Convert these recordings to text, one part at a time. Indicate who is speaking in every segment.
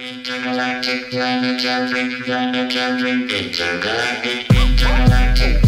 Speaker 1: Intergalactic planetary, planetary, intergalactic, intergalactic.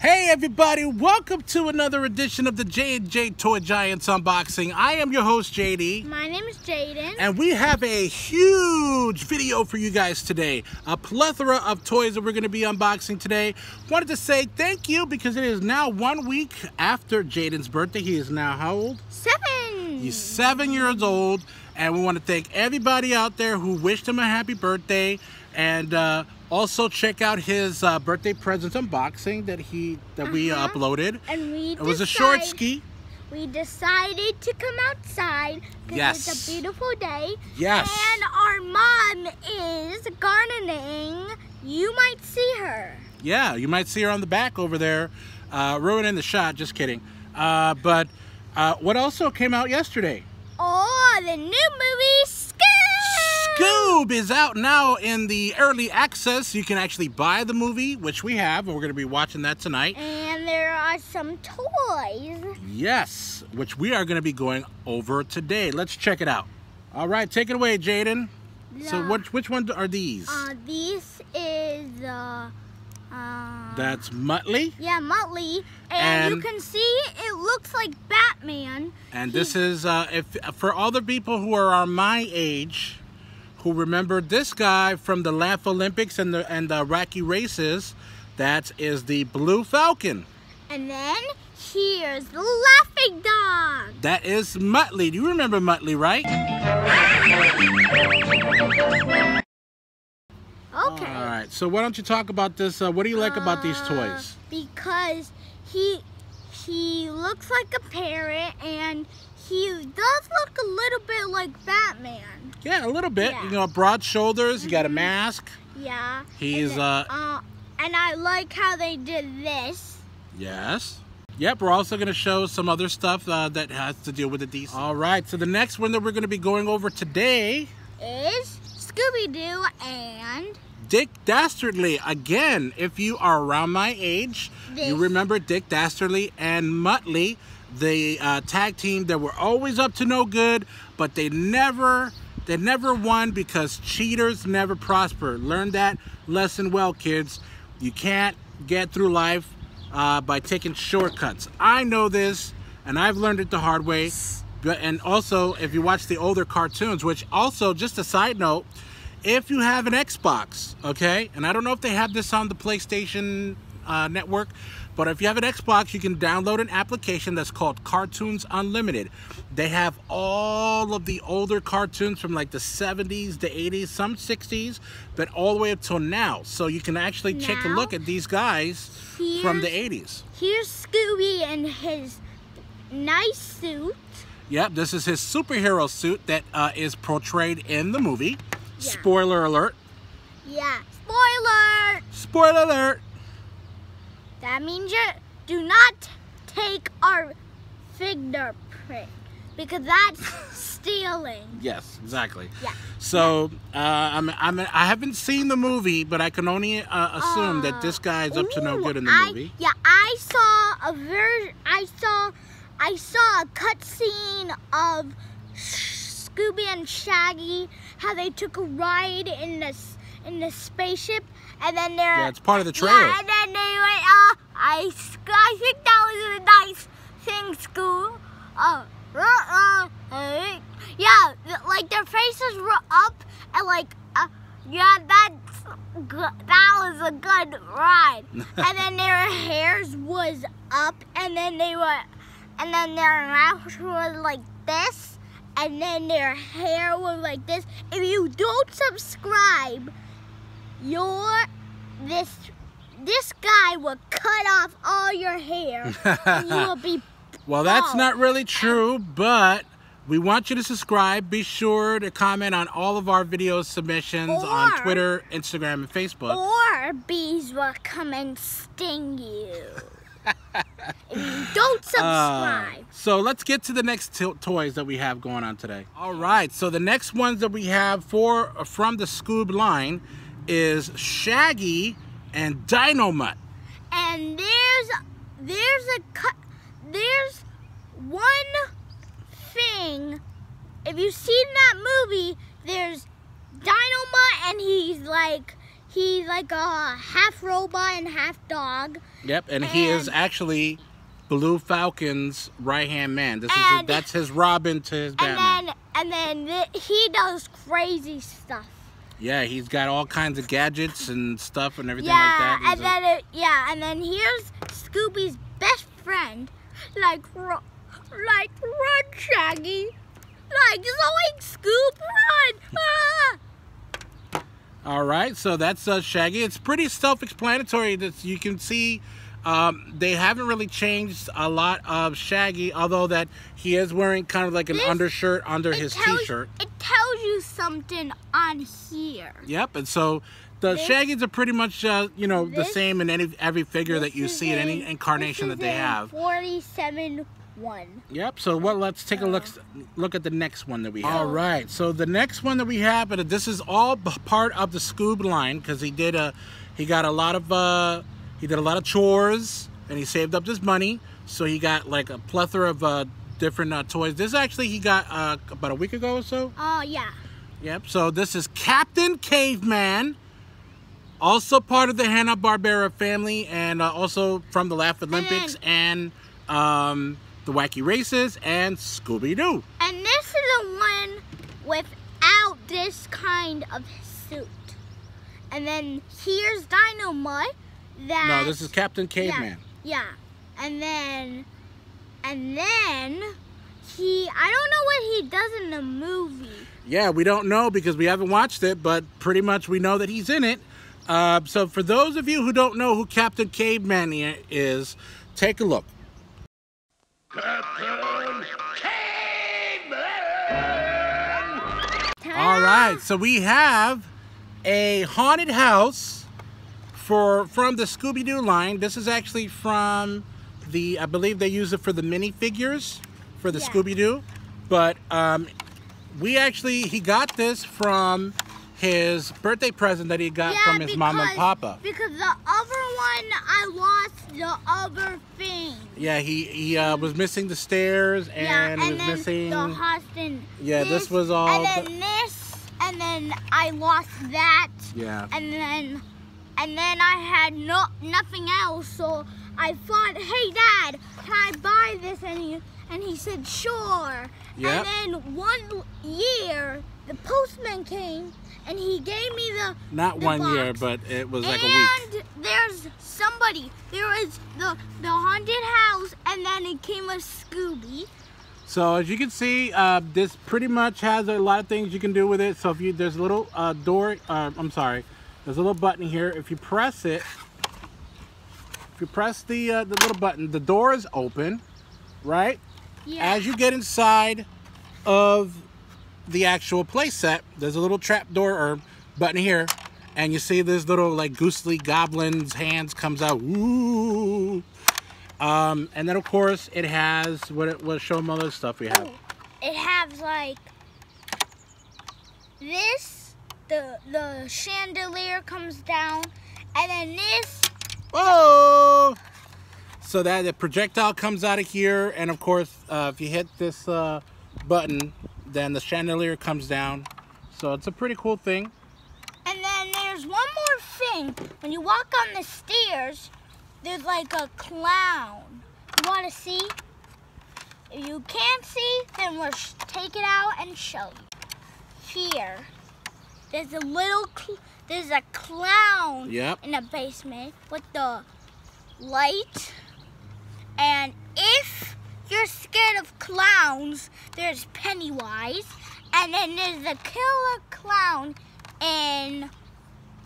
Speaker 2: Hey everybody, welcome to another edition of the J&J Toy Giants unboxing. I am your host JD.
Speaker 3: My name is Jaden.
Speaker 2: And we have a huge video for you guys today. A plethora of toys that we're going to be unboxing today. Wanted to say thank you because it is now one week after Jaden's birthday. He is now how old?
Speaker 3: Seven.
Speaker 2: He's seven years old. And we want to thank everybody out there who wished him a happy birthday. And uh, also check out his uh, birthday presents unboxing that he that we
Speaker 3: Uh-huh.
Speaker 2: uploaded.
Speaker 3: And we
Speaker 2: It was a short ski.
Speaker 3: We decided to come outside because
Speaker 2: Yes.
Speaker 3: it's a beautiful day.
Speaker 2: Yes.
Speaker 3: And our mom is gardening. You might see her.
Speaker 2: Yeah, you might see her on the back over there, uh, ruining the shot. Just kidding. Uh, but uh, what also came out yesterday?
Speaker 3: Oh, the new movie Scoob.
Speaker 2: Scoob is out now in the early access. You can actually buy the movie, which we have, and we're going to be watching that tonight.
Speaker 3: And there are some toys.
Speaker 2: Yes, which we are going to be going over today. Let's check it out. All right, take it away, Jaden. So, which which ones are these?
Speaker 3: Uh, this is uh, uh,
Speaker 2: That's Muttley,
Speaker 3: yeah, Muttley, and, you can see it looks like Batman.
Speaker 2: and this is uh, if for all the people who are my age, who remember this guy from the Laugh Olympics and the and the Wacky races, that is the Blue Falcon.
Speaker 3: And then here's the laughing dog.
Speaker 2: That is Muttley. Do you remember Muttley, right?
Speaker 3: Okay.
Speaker 2: All right. So why don't you talk about this? Uh, what do you like about these
Speaker 3: Uh,
Speaker 2: toys?
Speaker 3: Because he he looks like a parrot and he does look a little bit like Batman.
Speaker 2: Yeah, a little bit.
Speaker 3: Yeah.
Speaker 2: You know, broad shoulders. You got a mask.
Speaker 3: Yeah.
Speaker 2: He's,
Speaker 3: and,
Speaker 2: uh-
Speaker 3: uh and I like how they did this.
Speaker 2: Yes. Yep, we're also going to show some other stuff uh, that has to deal with the DC. All right, so the next one that we're going to be going over today,
Speaker 3: Is Scooby Doo and
Speaker 2: Dick Dastardly. Again, if you are around my age, you remember Dick Dastardly and Muttley, the uh, tag team that were always up to no good, but they never, they never won because cheaters never prosper. Learn that lesson well, kids. You can't get through life uh, by taking shortcuts. I know this, and I've learned it the hard way. But and also, if you watch the older cartoons, which also, just a side note, if you have an Xbox, okay, and I don't know if they have this on the PlayStation uh, network, but if you have an Xbox, you can download an application that's called Cartoons Unlimited. They have all of the older cartoons from like the 70s, the 80s, some 60s, but all the way up till now. So you can actually take a look at these guys from the 80s.
Speaker 3: here's Scooby in his nice suit.
Speaker 2: Yep, this is his superhero suit that uh, is portrayed in the movie.
Speaker 3: Yeah.
Speaker 2: Spoiler alert.
Speaker 3: Yeah. Spoiler!
Speaker 2: Spoiler alert.
Speaker 3: That means you do not take our fingerprint because that's stealing.
Speaker 2: Yes, exactly.
Speaker 3: Yeah.
Speaker 2: So uh, I'm, I'm, I haven't seen the movie, but I can only uh, assume that this guy's up to no good in the
Speaker 3: I-
Speaker 2: movie.
Speaker 3: Yeah, I saw a ver. I saw, I saw a cutscene of Scooby and Shaggy how they took a ride in the s- in the spaceship, and then they're
Speaker 2: Yeah, it's part of the trailer.
Speaker 3: Yeah, and then they went. Uh, I I think that was a nice thing, school. Uh, uh, uh, uh, yeah, like their faces were up, and like, uh, yeah, that's. That was a good ride. and then their hairs was up, and then they were, and then their mouth was like this, and then their hair was like this. If you don't subscribe, you're this. This guy will cut off all your hair, and you will be
Speaker 2: Well, that's not really true, but we want you to subscribe. Be sure to comment on all of our video submissions on Twitter, Instagram, and Facebook.
Speaker 3: or bees will come and sting you. Don't
Speaker 2: Uh,
Speaker 3: subscribe.
Speaker 2: so let's get to the next to- toys that we have going on today. All right, so the next ones that we have for from the Scoob line is Shaggy and Dynomutt.
Speaker 3: and there's there's a cut there's one thing if you've seen that movie there's Dynomutt, and he's like he's like a half robot and half dog.
Speaker 2: Yep, and, he is actually Blue Falcon's right hand man. This is his, that's his Robin to his Batman.
Speaker 3: And then and then th- he does crazy stuff.
Speaker 2: yeah, he's got all kinds of gadgets and stuff and everything
Speaker 3: yeah,
Speaker 2: like that. He's
Speaker 3: and
Speaker 2: a-
Speaker 3: then it, yeah, and then here's Scooby's best friend, like like run Shaggy, like going Scoop run. Ah!
Speaker 2: All right, so that's uh, Shaggy. It's pretty self-explanatory. That you can see um, they haven't really changed a lot of Shaggy, although that he is wearing kind of like an
Speaker 3: This-
Speaker 2: undershirt under his t-shirt.
Speaker 3: It tells you something on here.
Speaker 2: Yep, and so the
Speaker 3: This-
Speaker 2: Shaggies are pretty much uh, you know the
Speaker 3: same in
Speaker 2: any every figure that you see in any incarnation
Speaker 3: this
Speaker 2: that they have.
Speaker 3: Forty-seven one.
Speaker 2: Yep. So what? Let's take a look. Look at the next one that we have. All right. So the next one that we have, and this is all part of the Scoob line because he did a, he got a lot of, uh, he did a lot of chores and he saved up this money. So he got like a plethora of uh, different uh, toys. This actually he got uh, about a week ago or so.
Speaker 3: Oh yeah.
Speaker 2: Yep. So this is Captain Caveman. Also part of the Hanna Barbera family, and uh, also from the Laugh Olympics and um, the Wacky Races and Scooby Doo.
Speaker 3: And this is the one without this kind of suit. And then here's Dynomutt. That
Speaker 2: No, this is Captain Caveman.
Speaker 3: Yeah, yeah. And then, and then he. I don't know what he does in the movie.
Speaker 2: Yeah, we don't know because we haven't watched it, but pretty much we know that he's in it. Uh, so for those of you who don't know who Captain Caveman is, take a look. All right, so we have a haunted house for from the Scooby Doo line. This is actually from the I believe they use it for the minifigures for the
Speaker 3: Yeah.
Speaker 2: Scooby Doo, but um, we actually he got this from his birthday present that he got
Speaker 3: yeah,
Speaker 2: from his mom and
Speaker 3: because-
Speaker 2: papa.
Speaker 3: Because the other one, I lost the other thing.
Speaker 2: Yeah, he he uh, was missing the stairs and,
Speaker 3: yeah, and
Speaker 2: was
Speaker 3: then
Speaker 2: missing.
Speaker 3: the Austin.
Speaker 2: Yeah, this was all
Speaker 3: And
Speaker 2: the-
Speaker 3: then this, and then I lost that.
Speaker 2: yeah.
Speaker 3: and then and then I had no nothing else, so I thought, hey dad, can I buy this? And he and he said sure.
Speaker 2: Yep.
Speaker 3: And then one year, the postman came and he gave me the
Speaker 2: Not
Speaker 3: the
Speaker 2: one year, but it was like a week.
Speaker 3: and there's somebody. There was the the haunted house, and then it came a Scooby.
Speaker 2: So as you can see, uh, this pretty much has a lot of things you can do with it. So if you there's a little uh, door, uh, I'm sorry, there's a little button here. If you press it, if you press the uh, the little button, the door is open, right?
Speaker 3: Yeah.
Speaker 2: As you get inside of the actual play set, there's a little trap door or button here, and you see this little like ghostly goblin's hands comes out. Ooh. Um, and then of course it has what it was. Show them all the stuff we have.
Speaker 3: it has like this the the chandelier comes down and then this
Speaker 2: Whoa! So that the projectile comes out of here, and of course, uh, if you hit this uh, button, then the chandelier comes down. So it's a pretty cool thing.
Speaker 3: and then there's one more thing when you walk on the stairs there's like a clown you want to see if you can't see then we'll take it out and show you here there's a little cl- there's a clown
Speaker 2: Yep.
Speaker 3: in the basement with the light. And if you're scared of clowns, there's Pennywise. And then there's the killer clown in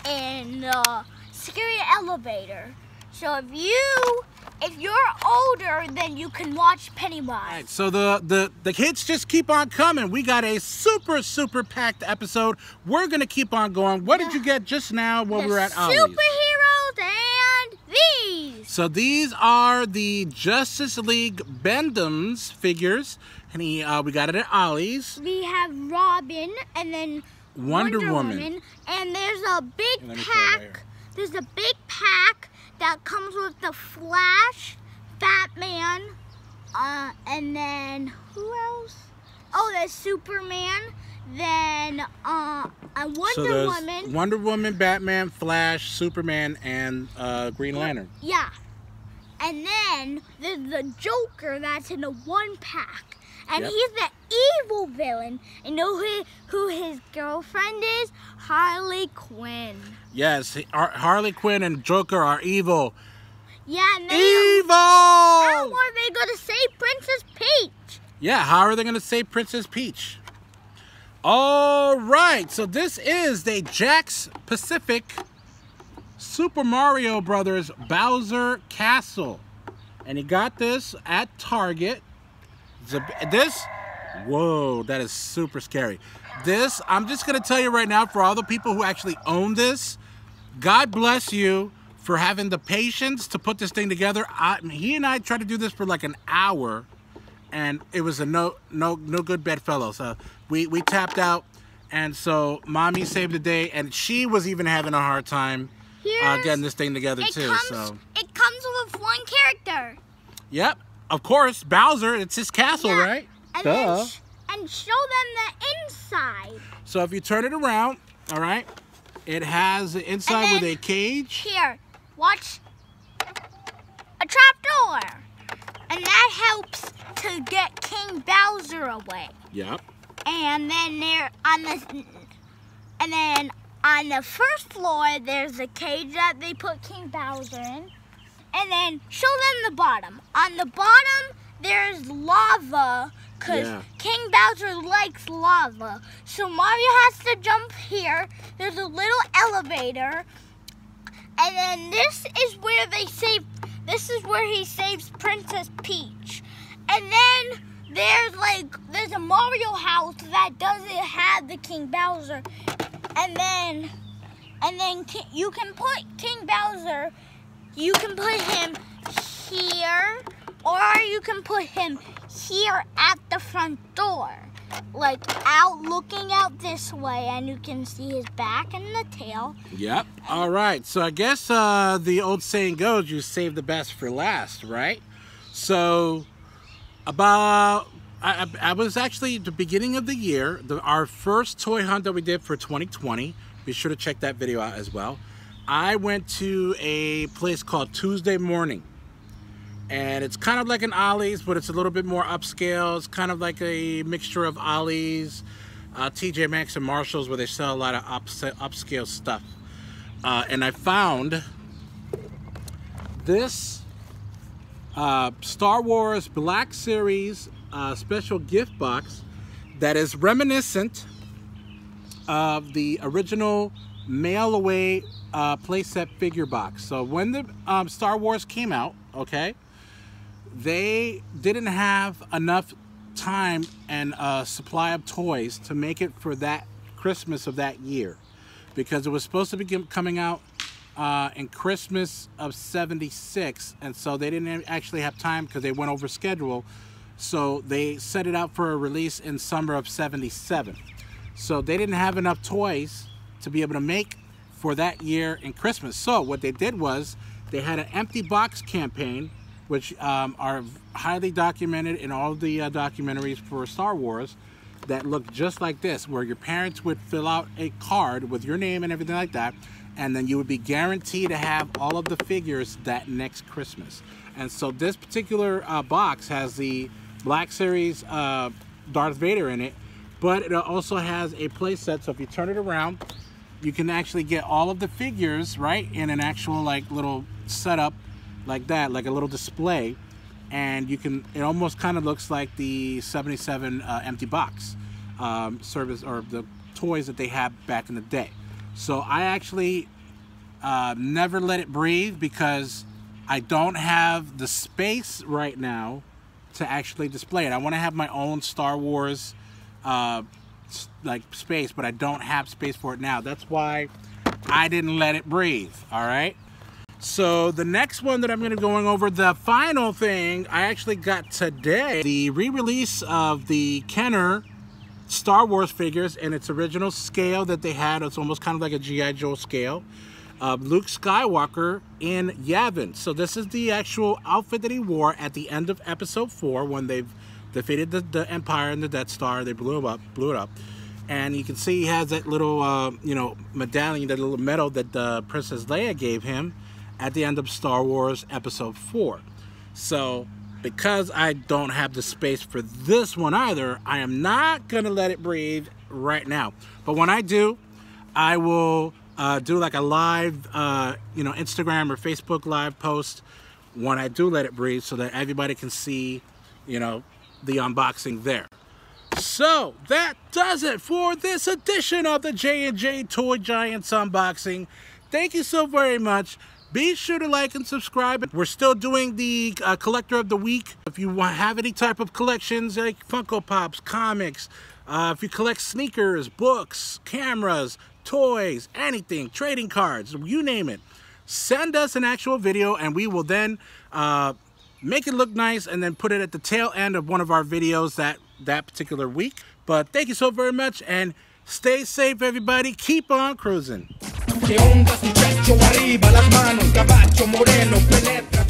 Speaker 3: in the scary elevator. So if you if you're older, then you can watch Pennywise.
Speaker 2: Alright, so the, the the hits just keep on coming. We got a super super packed episode. We're gonna keep on going. What did you get just now when
Speaker 3: the
Speaker 2: we were at Ollie's?
Speaker 3: Superheroes and these.
Speaker 2: So these are the Justice League Bendems figures, and he, uh, we got it at Ollie's.
Speaker 3: we have Robin and then
Speaker 2: Wonder Woman.
Speaker 3: and there's a big
Speaker 2: Let me show you right
Speaker 3: pack. There's a big pack that comes with the Flash, Batman, uh, and then who else? Oh, there's Superman then uh, a Wonder
Speaker 2: so there's
Speaker 3: Woman.
Speaker 2: Wonder Woman, Batman, Flash, Superman, and uh, Green Lantern.
Speaker 3: Yeah. And then there's the Joker that's in a one pack. And
Speaker 2: Yep.
Speaker 3: he's the evil villain. And know who, who his girlfriend is? Harley Quinn.
Speaker 2: Yes, Har- Harley Quinn and Joker are evil.
Speaker 3: Yeah, and they
Speaker 2: Evil!
Speaker 3: how are they gonna save Princess Peach?
Speaker 2: Yeah, how are they going to save Princess Peach? All right, so this is the Jakks Pacific Super Mario Brothers Bowser Castle. And he got this at Target. This, whoa, that is super scary. This, I'm just to tell you right now, for all the people who actually own this, God bless you for having the patience to put this thing together. I, he and I tried to do this for like an hour and it was a no no no good bedfellow. So we we tapped out, and so mommy saved the day, and she was even having a hard time uh, getting this thing together too.
Speaker 3: comes
Speaker 2: So
Speaker 3: it comes with one character.
Speaker 2: yep, of course Bowser. It's his castle,
Speaker 3: Yeah,
Speaker 2: right?
Speaker 3: And
Speaker 2: Duh.
Speaker 3: then sh- and show them the inside.
Speaker 2: So if you turn it around, all right, it has the inside
Speaker 3: And
Speaker 2: with a cage.
Speaker 3: Here, watch a trap door, And that helps to get King Bowser away.
Speaker 2: Yep.
Speaker 3: And then there on the and then on the first floor there's a cage that they put King Bowser in. And then show them the bottom. On the bottom there's lava because
Speaker 2: Yeah.
Speaker 3: King Bowser likes lava. So Mario has to jump here. There's a little elevator. And then this is where they save this is where he saves Princess Peach. And then there's like there's a Mario house that doesn't have the King Bowser. And then and then you can put King Bowser you can put him here or you can put him here at the front door. Like out looking out this way and you can see his back and the tail.
Speaker 2: Yep. All right. So I guess uh, the old saying goes, "You save the best for last," right? So about I, I was actually the beginning of the year, the, our first toy hunt that we did for 2020. Be sure to check that video out as well. I went to a place called Tuesday Morning, and it's kind of like an Ollie's, but it's a little bit more upscale. It's kind of like a mixture of Ollie's, uh, TJ Maxx, and Marshalls, where they sell a lot of ups- upscale stuff. Uh, and I found this uh, Star Wars Black Series uh, special gift box that is reminiscent of the original mail away uh, playset figure box. So when the um, Star Wars came out, okay, they didn't have enough time and uh, supply of toys to make it for that Christmas of that year because it was supposed to be coming out uh, in Christmas of 76 and so they didn't actually have time because they went over schedule so they set it out for a release in summer of 77 so they didn't have enough toys to be able to make for that year in Christmas. So what they did was they had an empty box campaign, which um, are highly documented in all the uh, documentaries for Star Wars, that look just like this, where your parents would fill out a card with your name and everything like that, and then you would be guaranteed to have all of the figures that next Christmas. And so this particular uh, box has the Black Series uh, Darth Vader in it, but it also has a play set. So if you turn it around, you can actually get all of the figures right in an actual like little setup like that, like a little display, and you can. It almost kind of looks like the '77 uh, empty box um, service or the toys that they had back in the day. So I actually uh, never let it breathe because I don't have the space right now to actually display it. I want to have my own Star Wars uh, like space, but I don't have space for it now. That's why I didn't let it breathe. All right. So the next one that I'm going to be going over, the final thing I actually got today, the re-release of the Kenner Star Wars figures in its original scale that they had. It's almost kind of like a GI Joe scale. Of Luke Skywalker in Yavin. So this is the actual outfit that he wore at the end of Episode Four when they've defeated the, the Empire and the Death Star. They blew it up, blew it up, and you can see he has that little, uh, you know, medallion, that little medal that uh, Princess Leia gave him at the end of Star Wars Episode 4. So, because I don't have the space for this one either, I am not to let it breathe right now. But when I do, I will uh, do like a live, uh, you know, Instagram or Facebook live post when I do let it breathe so that everybody can see, you know, the unboxing there. So that does it for this edition of the J&J Toy Giants unboxing. Thank you so very much. Be sure to like and subscribe. We're still doing the uh, collector of the week. If you have any type of collections like Funko Pops, comics, uh, if you collect sneakers, books, cameras, toys, anything, trading cards, you name it, send us an actual video and we will then uh, make it look nice and then put it at the tail end of one of our videos that that particular week. But thank you so very much and stay safe everybody. Keep on cruising.
Speaker 4: que ondas y arriba, las manos, cabacho moreno, penetra.